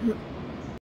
Yeah.